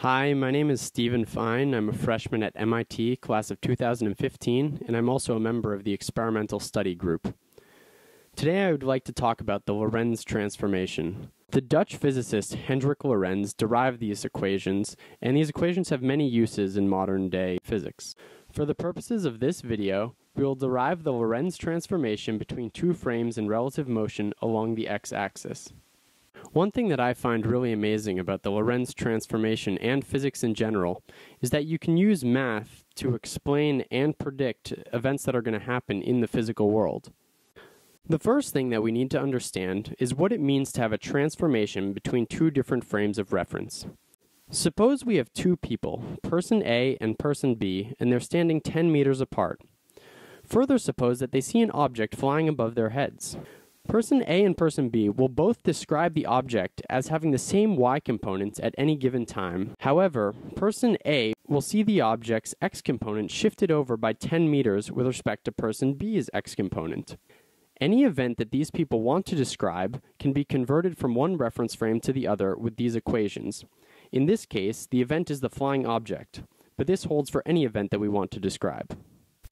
Hi, my name is Steven Fine. I'm a freshman at MIT, class of 2015, and I'm also a member of the Experimental Study Group. Today I would like to talk about the Lorentz transformation. The Dutch physicist Hendrik Lorentz derived these equations, and these equations have many uses in modern day physics. For the purposes of this video, we will derive the Lorentz transformation between two frames in relative motion along the x-axis. One thing that I find really amazing about the Lorentz transformation and physics in general is that you can use math to explain and predict events that are going to happen in the physical world. The first thing that we need to understand is what it means to have a transformation between two different frames of reference. Suppose we have two people, person A and person B, and they're standing 10 meters apart. Further suppose that they see an object flying above their heads. Person A and person B will both describe the object as having the same y components at any given time. However, person A will see the object's x component shifted over by 10 meters with respect to person B's x component. Any event that these people want to describe can be converted from one reference frame to the other with these equations. In this case, the event is the flying object, but this holds for any event that we want to describe.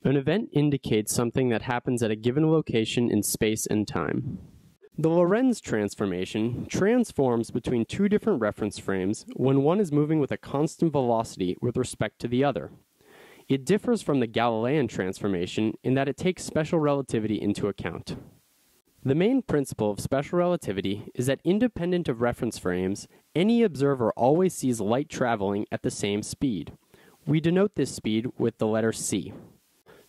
An event indicates something that happens at a given location in space and time. The Lorentz transformation transforms between two different reference frames when one is moving with a constant velocity with respect to the other. It differs from the Galilean transformation in that it takes special relativity into account. The main principle of special relativity is that independent of reference frames, any observer always sees light traveling at the same speed. We denote this speed with the letter c.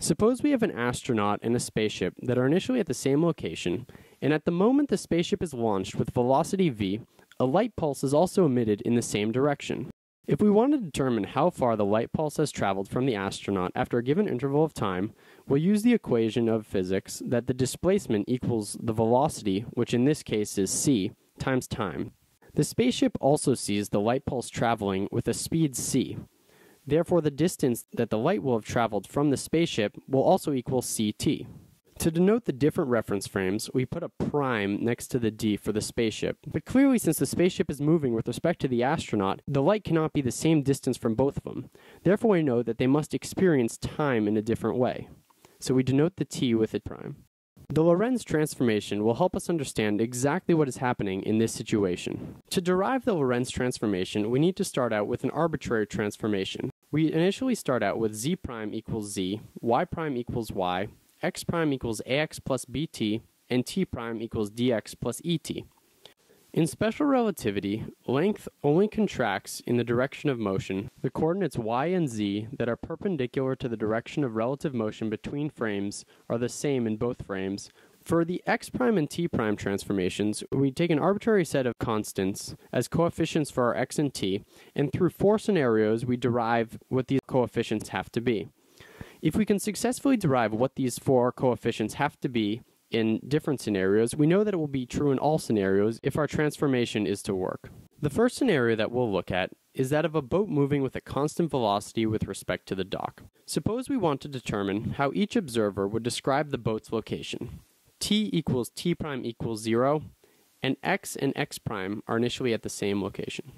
Suppose we have an astronaut and a spaceship that are initially at the same location, and at the moment the spaceship is launched with velocity v, a light pulse is also emitted in the same direction. If we want to determine how far the light pulse has traveled from the astronaut after a given interval of time, we'll use the equation of physics that the displacement equals the velocity, which in this case is c, times time. The spaceship also sees the light pulse traveling with a speed c, Therefore, the distance that the light will have traveled from the spaceship will also equal ct. To denote the different reference frames, we put a prime next to the d for the spaceship. But clearly, since the spaceship is moving with respect to the astronaut, the light cannot be the same distance from both of them. Therefore, we know that they must experience time in a different way. So we denote the t with a prime. The Lorentz transformation will help us understand exactly what is happening in this situation. To derive the Lorentz transformation, we need to start out with an arbitrary transformation. We initially start out with z prime equals z, y prime equals y, x prime equals ax plus bt, and t prime equals dx plus et. In special relativity, length only contracts in the direction of motion. The coordinates y and z that are perpendicular to the direction of relative motion between frames are the same in both frames, for the x prime and t prime transformations, we take an arbitrary set of constants as coefficients for our x and t, and through four scenarios, we derive what these coefficients have to be. If we can successfully derive what these four coefficients have to be in different scenarios, we know that it will be true in all scenarios if our transformation is to work. The first scenario that we'll look at is that of a boat moving with a constant velocity with respect to the dock. Suppose we want to determine how each observer would describe the boat's location t equals t prime equals 0, and x and x prime are initially at the same location.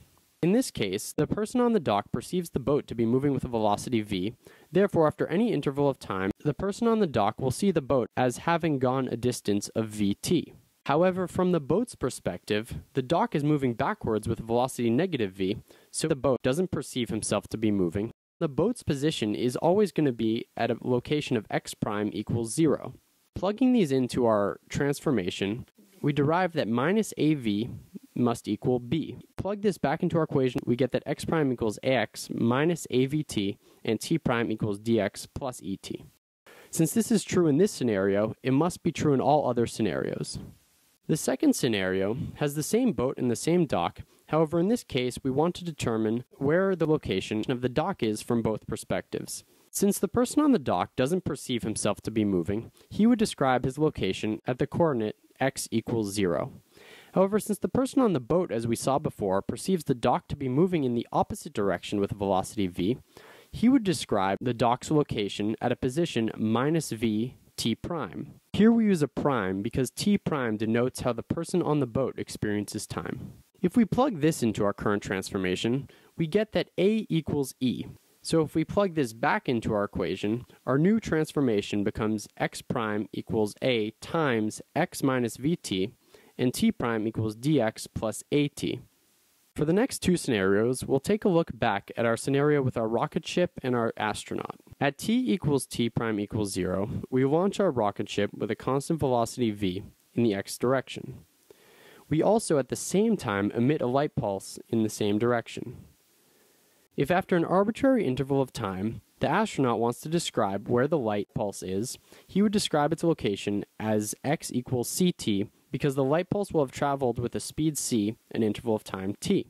In this case, the person on the dock perceives the boat to be moving with a velocity v, therefore after any interval of time, the person on the dock will see the boat as having gone a distance of vt. However, from the boat's perspective, the dock is moving backwards with velocity negative v, so the boat doesn't perceive himself to be moving. The boat's position is always going to be at a location of x prime equals 0. Plugging these into our transformation, we derive that minus AV must equal B. Plug this back into our equation, we get that x prime equals ax minus AVT and t prime equals dx plus et. Since this is true in this scenario, it must be true in all other scenarios. The second scenario has the same boat and the same dock, however in this case we want to determine where the location of the dock is from both perspectives. Since the person on the dock doesn't perceive himself to be moving, he would describe his location at the coordinate x equals 0. However, since the person on the boat, as we saw before, perceives the dock to be moving in the opposite direction with velocity v, he would describe the dock's location at a position minus v t prime. Here we use a prime because t prime denotes how the person on the boat experiences time. If we plug this into our current transformation, we get that A equals E. So if we plug this back into our equation, our new transformation becomes x prime equals A times x minus vt, and t prime equals dx plus at. For the next two scenarios, we'll take a look back at our scenario with our rocket ship and our astronaut. At t equals t prime equals 0, we launch our rocket ship with a constant velocity v in the x direction. We also at the same time emit a light pulse in the same direction. If after an arbitrary interval of time, the astronaut wants to describe where the light pulse is, he would describe its location as x equals ct because the light pulse will have traveled with a speed c an interval of time t.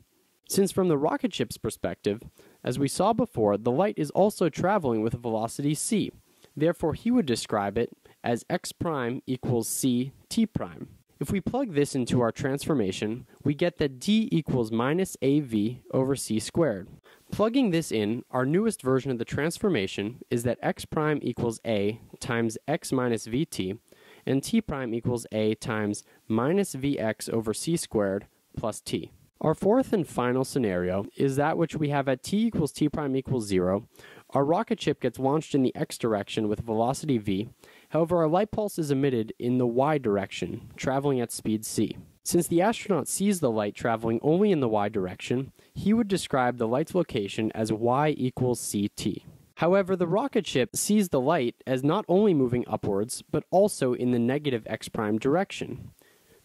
Since from the rocket ship's perspective, as we saw before, the light is also traveling with a velocity c. Therefore, he would describe it as x prime equals c t prime. If we plug this into our transformation, we get that d equals minus av over c squared. Plugging this in, our newest version of the transformation is that x prime equals a times x minus vt, and t prime equals a times minus vx over c squared plus t. Our fourth and final scenario is that which we have at t equals t prime equals 0. Our rocket ship gets launched in the x direction with velocity v. However, our light pulse is emitted in the y direction, traveling at speed c. Since the astronaut sees the light traveling only in the y direction, he would describe the light's location as y equals ct. However, the rocket ship sees the light as not only moving upwards, but also in the negative x prime direction.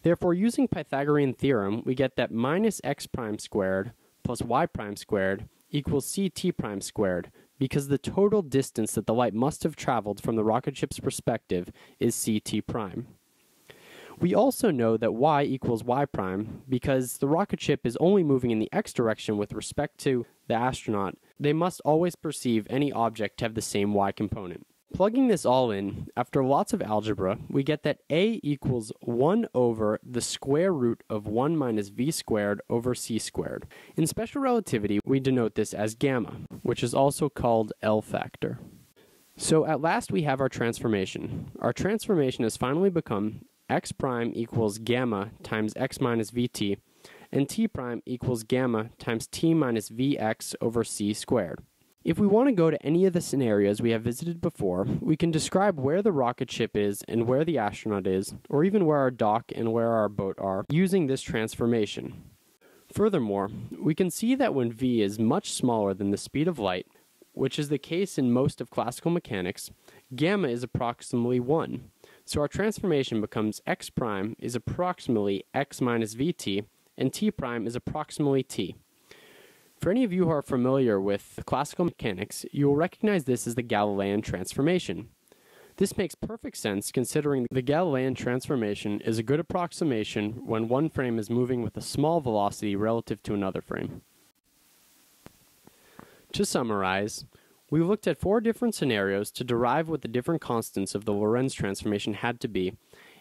Therefore, using Pythagorean theorem, we get that minus x prime squared plus y prime squared equals ct prime squared, because the total distance that the light must have traveled from the rocket ship's perspective is ct prime. We also know that y equals y prime because the rocket ship is only moving in the x direction with respect to the astronaut. They must always perceive any object to have the same y component. Plugging this all in, after lots of algebra, we get that a equals 1 over the square root of 1 minus v squared over c squared. In special relativity, we denote this as gamma, which is also called L factor. So at last we have our transformation. Our transformation has finally become x prime equals gamma times x minus vt, and t prime equals gamma times t minus vx over c squared. If we want to go to any of the scenarios we have visited before, we can describe where the rocket ship is and where the astronaut is, or even where our dock and where our boat are, using this transformation. Furthermore, we can see that when v is much smaller than the speed of light, which is the case in most of classical mechanics, gamma is approximately 1. So our transformation becomes x prime is approximately x minus vt, and t prime is approximately t. For any of you who are familiar with classical mechanics, you will recognize this as the Galilean transformation. This makes perfect sense considering the Galilean transformation is a good approximation when one frame is moving with a small velocity relative to another frame. To summarize, we looked at four different scenarios to derive what the different constants of the Lorentz transformation had to be,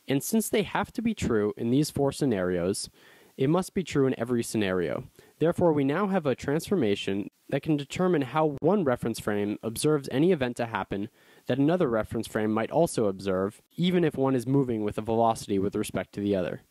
and since they have to be true in these four scenarios, it must be true in every scenario. Therefore, we now have a transformation that can determine how one reference frame observes any event to happen that another reference frame might also observe, even if one is moving with a velocity with respect to the other.